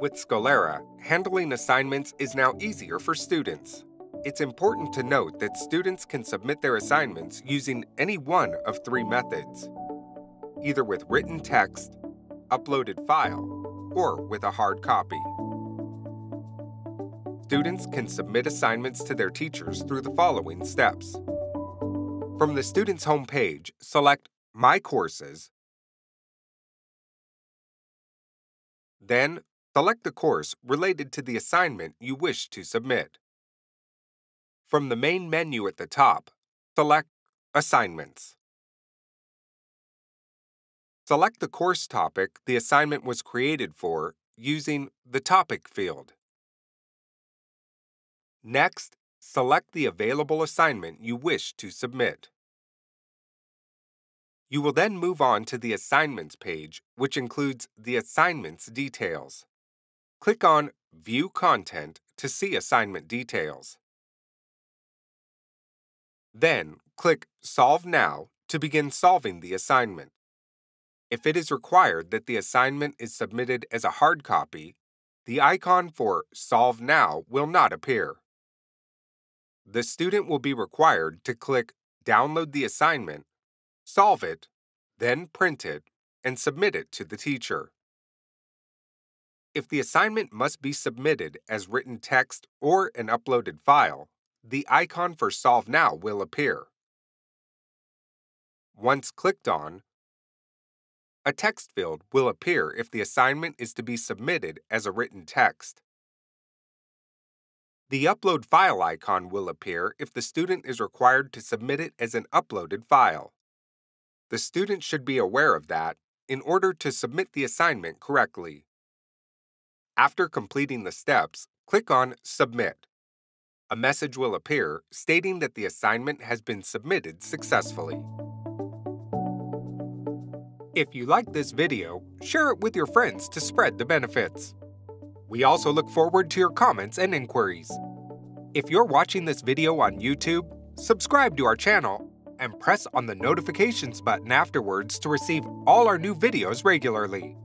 With Skolera, handling assignments is now easier for students. It's important to note that students can submit their assignments using any one of three methods either with written text, uploaded file, or with a hard copy. Students can submit assignments to their teachers through the following steps. From the student's homepage, select My Courses, then select the course related to the assignment you wish to submit. From the main menu at the top, select Assignments. Select the course topic the assignment was created for using the Topic field. Next, select the available assignment you wish to submit. You will then move on to the Assignments page, which includes the assignment's details. Click on View Content to see assignment details. Then, click Solve Now to begin solving the assignment. If it is required that the assignment is submitted as a hard copy, the icon for Solve Now will not appear. The student will be required to click Download the assignment, solve it, then print it, and submit it to the teacher. If the assignment must be submitted as written text or an uploaded file, the icon for Solve Now will appear. Once clicked on, a text field will appear if the assignment is to be submitted as a written text. The Upload File icon will appear if the student is required to submit it as an uploaded file. The student should be aware of that in order to submit the assignment correctly. After completing the steps, click on Submit. A message will appear stating that the assignment has been submitted successfully. If you like this video, share it with your friends to spread the benefits. We also look forward to your comments and inquiries. If you're watching this video on YouTube, subscribe to our channel and press on the notifications button afterwards to receive all our new videos regularly.